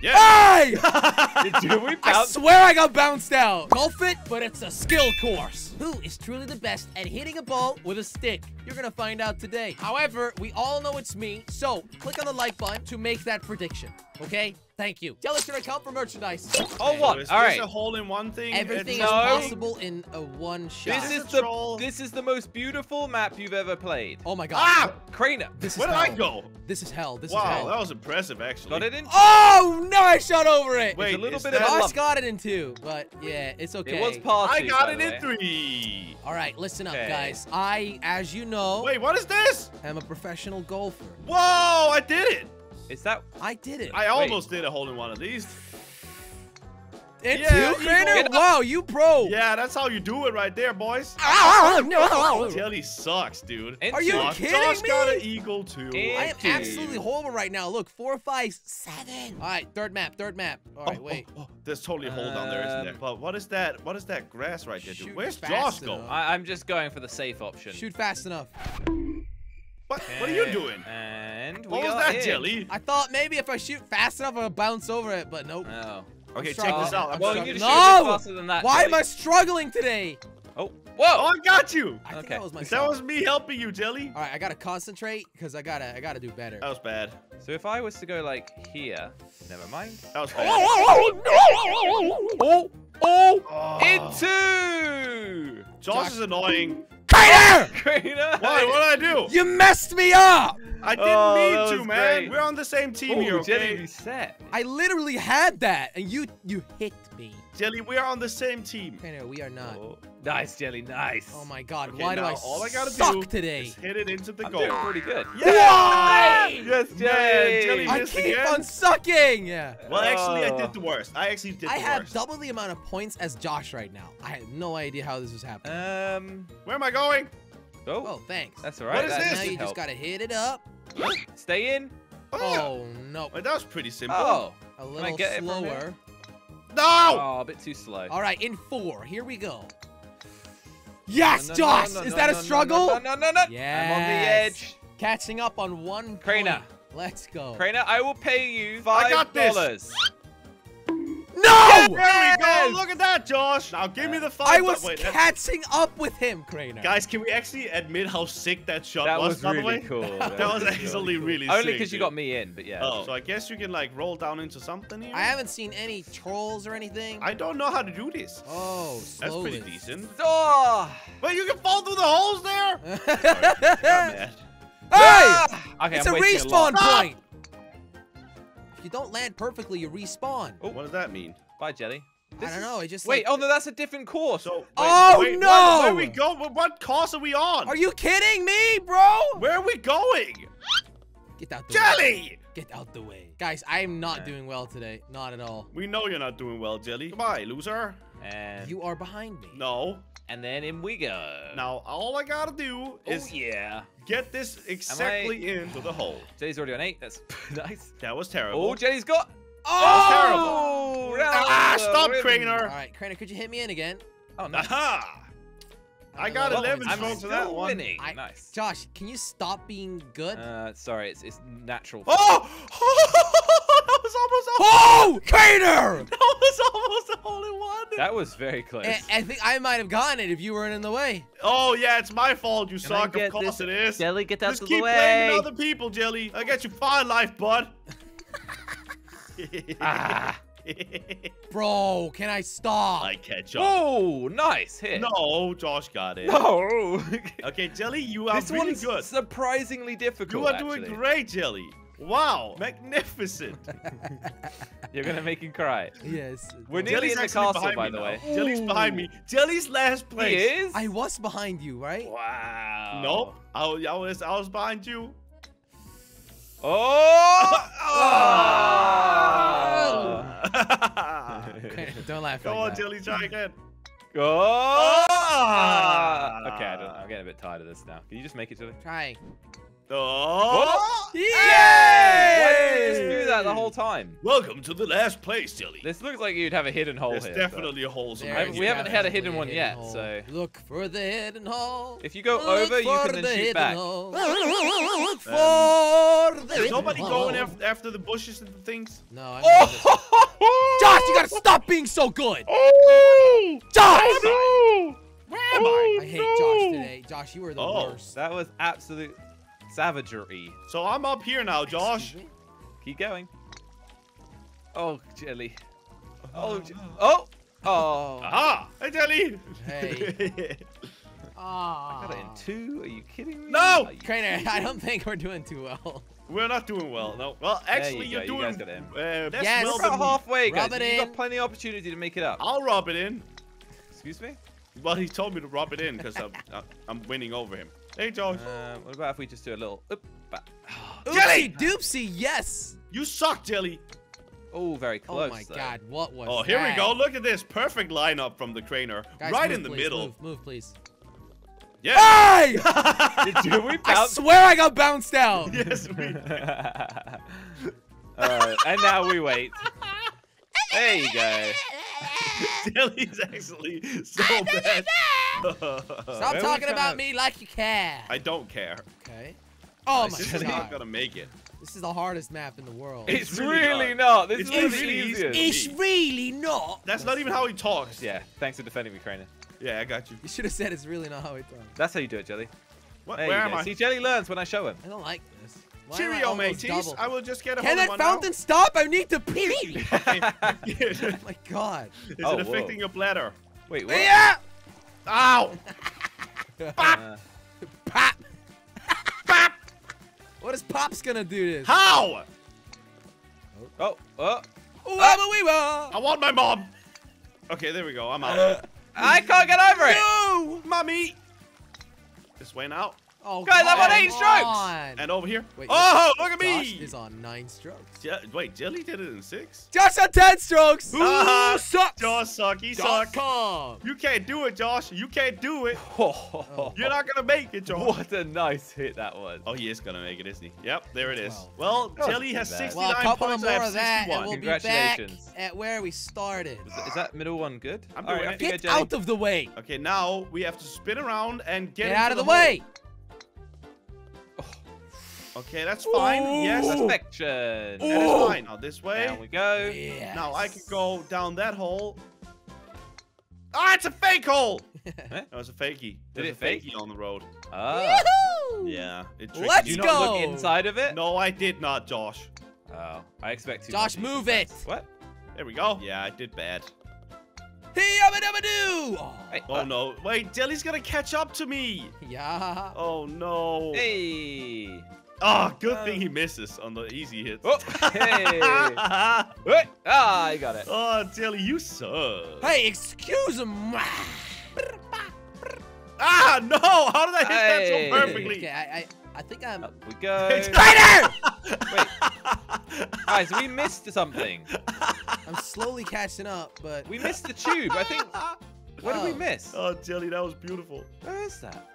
Yeah. Hey! Did we I swear I got bounced out. Golf it, but it's a skill course. Who is truly the best at hitting a ball with a stick? You're gonna find out today. However, we all know it's me, so click on the like button to make that prediction. Okay? Thank you. Tell us your account for merchandise. Oh, So what? is All this right. a hole-in-one thing? Everything It's- is No. possible in a one shot. This This is is the troll. this is the most beautiful map you've ever played. oh my god. Ah! Crainer. This is Where did hell. I go? This is hell. This is Wow, hell. that was impressive, actually. Got it in. Oh no! I shot over it. Wait, a little bit of that- a Josh lump. got it in two, but yeah, it's okay. It was part I got it the in way. three. All right, listen up, Okay. guys. I, as you know, Wait, what is this? I'm a professional golfer. Whoa, I did it. Is that? I did it. I almost did a hole-in-one of these. And Yeah, two, you Crainer? Wow, you pro. Yeah, that's how you do it right there, boys. Ah, no. Jelly sucks, dude. And Are you two. Josh- kidding Josh got an eagle too. And I am two. absolutely horrible right now. Look, four, five, seven. All right, third map, third map. All right, Oh, wait. oh, oh, there's totally a hole down there, isn't there? Um, But what is that? What is that grass right there, dude? Where's fast Josh go? enough. I, I'm just going for the safe option. Shoot fast enough. What? What are you doing? And we What was that, in. Jelly? I thought maybe if I shoot fast enough, I'll bounce over it, but nope. Oh. Okay, check this out. I'm well, struggling. you No! should have been faster than that. Why am I struggling today? Oh. whoa! Oh, I got you. I think Okay. that was my That was me helping you, Jelly. All right, I gotta concentrate because I gotta, I gotta do better. That was bad. So if I was to go like here, never mind. That was bad. Oh. Oh. Oh. oh, oh, oh. Into. Josh Josh- is annoying. Crainer! Crainer. Why? What did I do? You messed me up. I didn't Oh, that mean to, man. great. We're on the same team Ooh, here, Jelly okay? reset. I literally had that, and you, you hit me. Jelly, we are on the same team. Crainer, we are not. Oh. Nice, Jelly. Nice. Oh my God, Okay, why do I all I gotta suck do today? is hit it into the I'm goal. doing pretty good. Yeah! Yes, Man, Jelly. Jelly I keep again. on sucking. Yeah. Well, actually, I Oh. did the worst. I actually did I the have worst. double the amount of points as Josh right now. I had no idea how this was happening. Um. Where am I going? Oh. oh, thanks. That's all right. What is that this? now should you just gotta hit it up. Stay in. Oh no, Wait, that was pretty simple. Oh. A little get it from here? slower. No! Oh, a bit too slow. All right, in four. Here we go. Yes, No, no, no, Josh. no, Is no, that a no, no, struggle? No, no, no, no. I'm on the edge. Catching up on one Crainer. point. Let's go. Crainer, I will pay you I five got this. Dollars. No! There we go. Look at that, Josh. Now give me the five. I was Wait, that- catching up with him, Crainer. Guys, can we actually admit how sick that shot That was, was by the really way? cool. That, was actually really sick. Only because you got me in, but yeah. Oh, so I guess you can like roll down into something here. I haven't seen any trolls or anything. I don't know how to do this. Oh, slowly. That's pretty decent. Oh! But you can fall through the holes there. hey! Man. Ah! Okay, it's I'm a wasting lot. respawn point. If you don't land perfectly, you respawn. Oh. What does that mean? Bye, Jelly. I don't know. It just Wait, like, oh no, that's a different course. So. Wait, Oh, wait, no! Where, where we go? What- What course are we on? Are you kidding me, bro? Where are we going? Get out the way. Jelly! Get out the way. Guys, I am not Yeah. doing well today. Not at all. We know you're not doing well, Jelly. Goodbye, loser. And You are behind me. No. And then in we go. Now all I gotta do Oh is yeah. get this exactly into the hole. Jelly's already on eight. That's nice. That was terrible. Oh, Jelly's got. Oh! terrible. ah, stop, the ribbon. All Crainer. right, Crainer, could you hit me in again? Oh, nice. Aha! I got know. 11 I'm strokes still to that one. winning. I- nice. Josh, can you stop being good? Uh, sorry, it's it's natural. Oh! that was almost a oh, Crainer! That was almost a hole in one. That was very close. I, I think I might have gotten it if you weren't in the way. Oh yeah, it's my fault. You Can I suck. Of course it is. Jelly, get out Just of keep the way. Just blaming other people, Jelly. I get you fine life, bud. Ah. Bro, can I stop? I catch up. Oh, nice hit. No, Josh got it. No. Okay, Jelly, you are this really one's good. surprisingly difficult. You are doing great, Jelly. Wow, magnificent. You're gonna make him cry. yes. We're nearly Jelly's in the actually castle, behind by me the now. way. Jelly's behind me. Jelly's last place. He place. is. I was behind you, right? Wow. Nope. I, was- I was I was behind you. Oh. Ah. Crainer, Don't laugh Go like on, that. Jelly, try again. Oh. Ah. Okay, I don't, I'm getting a bit tired of this now. Can you just make it to the? Trying. Oh! Yay! Why didn't you just do that the whole time? Welcome to the last place, Jelly. This looks like you'd have a hidden hole There's here. definitely a hole There somewhere. haven't- we haven't had a hidden definitely one yet, hole. so- Look for the hidden hole. If you go Look over, you for can then shoot back. hole. Look for um, the Is nobody hole. going after, after the bushes and the things? No, I'm doing this. Oh! Josh, you gotta stop being so good. Oh! Josh! Where am I? I hate Josh today. Josh, you are the Oh. worst. That was absolute savagery. So I'm up here now, Josh. Keep going. Oh, jelly. Oh, oh, oh. Aha! Hey, Jelly! Hey. I got it in Ah. two. Are you kidding me? No! Are you- Crainer, I don't think we're doing too well. We're not doing well. No. Well, actually, you are go, you doing guys got it uh, Yes. well We're about halfway, guys. Rub it You've in. got plenty of opportunity to make it up. I'll rub it in. Excuse me? Well, he told me to rub it in because I'm, I'm winning over him. Hey, Josh. Um, what about if we just do a little oop, back. Jelly! Doopsie, yes. You suck, Jelly. Oh, very close. oh my though. god, what was Oh, here we go. Look at this. Perfect lineup from the Crainer. Guys, right move, in the please, middle. Move, move, please. Yeah. Hey! Did, did we I swear I got bounced out. yes, we uh, and now we wait. There you go. Jelly's actually so bad. Stop Where talking trying about me like you care. I don't care. Okay. Oh my this is not god. gonna make it. This is the hardest map in the world. It's, It's really, really not. This It's is one of the really easy. easiest. It's really not. That's not even how he talks. Yeah, thanks for defending me, Crainer. Yeah, I got you. You should have said it's really not how he talks. That's how you do it, Jelly. What, There where am go. I? See, Jelly learns when I show him. I don't like this. Why Cheerio, mateys. I will just get a Can hole in that one fountain stop? I need to pee. oh my god. it Oh, whoa. affecting your bladder? Wait, what? Yeah. Ow! Uh, Pop. Pop. What is Pops gonna do this? How? oh, oh. Wabba wee wah. I want my mom. Okay, there we go. I'm out. I can't get over it. No. Mommy. This way now. Oh, Guys, I'm on come eight strokes. on. And over here. Wait, oh, look at me. Josh me. is on nine strokes. Je- wait, Jelly did it in six? Josh on ten strokes. Who Ah, sucks? Josh suck. He Dot suck. You can't do it, Josh. You can't do it. Oh, You're not gonna make it, Josh. What a nice hit that was. Oh, he is gonna make it, isn't he? Yep, there it is. Wow. Well, That Jelly has 69 Well, a couple points. of more of that, 61. and we'll be back Congratulations. at where we started. Is, is that middle one good? I'm All right, doing off it. Get out of the way. Okay, now we have to spin around and get, Get out of the, hole. way. Okay, that's fine. Yes, Ooh. that's, Perfection. that is fine. Now this way. Down we go. Yes. Now I can go down that hole. Ah, it's a fake hole. Huh? No, it's a fakey. Did There's it a fake? fakey on the road. Woohoo! Yeah, it tricked Let's Did you me. not go. look inside of it? No, I did not, Josh. Oh, I expect too Josh, much of move it. What? There we go. Yeah, I did bad. Hey, yabba dabba doo. Oh, Hey, Oh uh, no! Wait, Jelly's gonna catch up to me. yeah. Oh no! Hey. Oh, good Uh, thing he misses on the easy hits. Oh, hey. Wait. Ah, I got it. oh, Jelly, you suck. Hey, excuse me. Ah, no! How did I hit that so perfectly? Okay, I, I, I think I'm. Up we go. It's- Spider! Wait, guys, we missed something. I'm slowly catching up, but We missed the tube. I think. What did Oh. we miss? Oh, Jelly, that was beautiful. Where is that?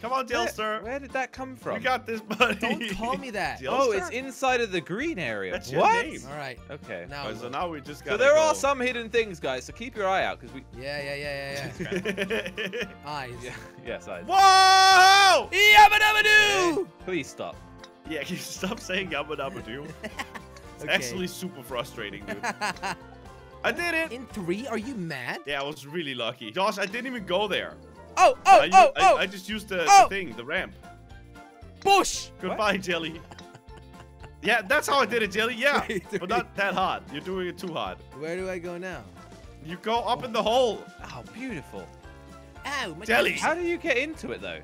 Come on, Where, where did that come from? You got this, buddy. don't call me that. Jill- Oh, it's inside of the green area. That's your what? name. All right. Okay. Now, Oh, so now we just got. So there are some hidden things, guys. So keep your eye out, because we. yeah, yeah, yeah, yeah, yeah. Eyes. Yeah. Yes, I. Whoa! Yabba dabba doo. Please stop. Yeah, can you stop saying yabba dabba doo? It's Okay. actually super frustrating, dude. I did it. In three, are you mad? Yeah, I was really lucky. Josh, I didn't even go there. Oh, oh, u- oh, I- oh! I just used the, Oh! the thing, the ramp. Bush! Goodbye, Jelly. Yeah, that's how I did it, Jelly. Yeah, Three, but not that hard. You're doing it too hard. Where do I go now? You go up in the hole. Oh, beautiful. Ow, my Jelly. goodness. How do you get into it though?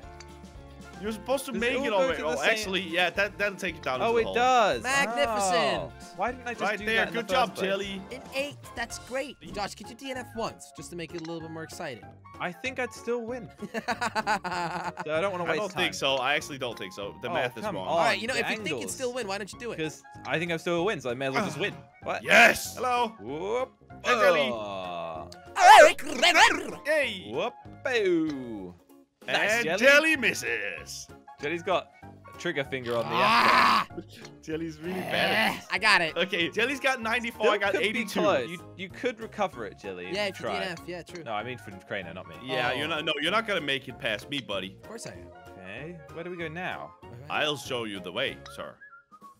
You're supposed to Does it make all it go already. to Oh, same- actually, yeah, that that'll take you down. Oh, into the it hole. does. Magnificent. Oh. Why didn't I just Right do there. that in Good the job, first place? Jelly. An eight, that's great. Josh, could you DNF once, just to make it a little bit more exciting? I think I'd still win. So I don't want to waste time. I don't time. think so. I actually don't think so. The Oh, math is come wrong. on. right, you know, the if you think you'd still win, why don't you do it? Because I think I'm still a win, so I may as well just win. What? Yes. Hello. Whoop. Hey, Jelly. Hey. Whoop. Boo. Nice, and Jelly. Jelly misses. Jelly's got a trigger finger on the F. Ah! Jelly's really bad. I got it. Okay, Jelly's got 94. I got could be 82. You, you could recover it, Jelly. Yeah, if if you you try. DNF. Yeah, true. No, I mean for Crainer, not me. Yeah, Oh. you're not. No, you're not gonna make it past me, buddy. Of course I am. Okay, where do we go now? I'll show you the way, sir.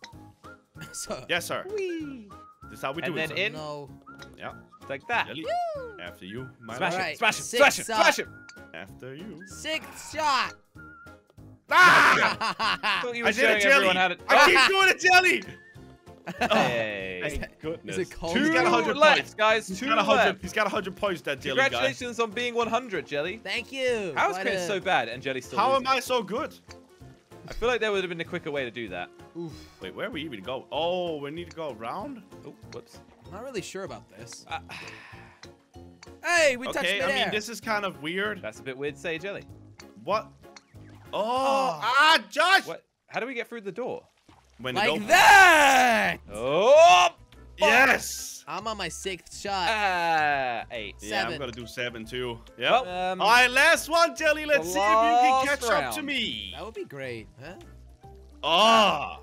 so, Yes, sir. Whee! This is how we And do it. And then in. no. Yeah. Like that. Jelly. After you, my Smash lord. Alright, it, smash it, smash it, smash it! After you. Sixth shot. Ah! I thought you were I did showing it, Jelly. how to. I keep doing it, Jelly. Hey. Thank goodness. is it cold? Two He's got 100 left, points. guys. He's Two got 100. left. He's got 100 points. That Jelly guy. Congratulations on being 100, Jelly. Thank you. How is Quite Crainer a- so bad and Jelly still How losing? am I so good? I feel like there would have been a quicker way to do that. Oof. Wait, where are we even go? Oh, we need to go around. Oh, whoops. Not really sure about this. Uh, Hey, we touched Okay, midair. I mean this is kind of weird. that's a bit weird to say, Jelly. What? Oh, Oh. ah, Josh. What? How do we get through the door? When it like opens. that. Oh! Yes. I'm on my sixth shot. Ah, eight. Yeah, I'm gonna do seven too. Yep. Um, All right, last one, Jelly. Let's see if you can last catch up to me. that would be great. Huh? Ah,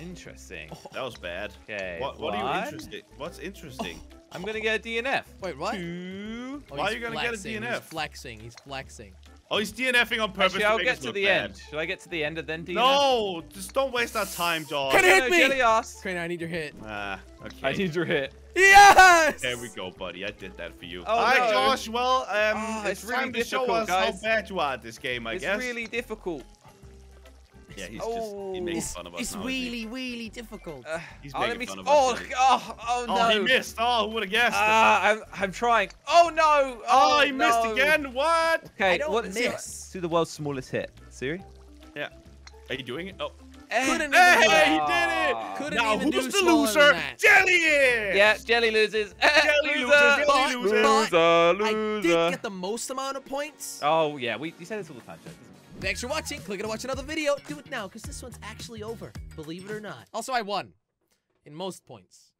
Interesting. that was bad. Okay. What? What are you interested? What's interesting? I'm gonna get a DNF. Wait, what? Two. Oh, Why are you gonna get a DNF? He's flexing. He's flexing. Oh, he's DNFing on purpose Actually, I'll make get to the bad. end. Should I get to the end and then DNF? No, just don't waste our time, Josh. Can it hit me? Jelly asked. I need your hit. Ah, okay. I need your hit. Yes! There we go, buddy. I did that for you. Oh, All right, no. Josh. Well, um, Ah, it's, it's really time to show difficult, us guys. how bad you are at this game. I guess. it's guess. really difficult. Yeah, he's just Oh. he makes fun of us. it's now, isn't he? really, really difficult. Uh, He's oh, making fun of oh, us, Jelly. oh, oh, no. Oh, he missed. Oh, who would have guessed? Ah, I'm, I'm trying. Oh no! oh, he missed again. What? Okay, I don't what, miss. do the world's smallest hit. Siri? Yeah. Are you doing it? Oh. Couldn't Hey, even do he did it. Couldn't now, even who's do the loser? Jelly is. Yeah, Jelly loses. Jelly loser. loses, Jelly But- loses. but- Loser, I loser. did get the most amount of points. Oh yeah, we you say this all the time, Jeff. Thanks for watching. Click it to watch another video. Do it now, because this one's actually over. Believe it or not. Also, I won. In most points.